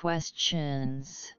questions.